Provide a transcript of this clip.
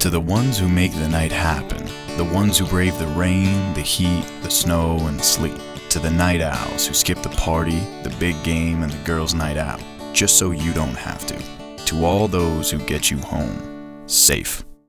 To the ones who make the night happen, the ones who brave the rain, the heat, the snow, and the sleet. To the night owls who skip the party, the big game, and the girls' night out, just so you don't have to. To all those who get you home, safe.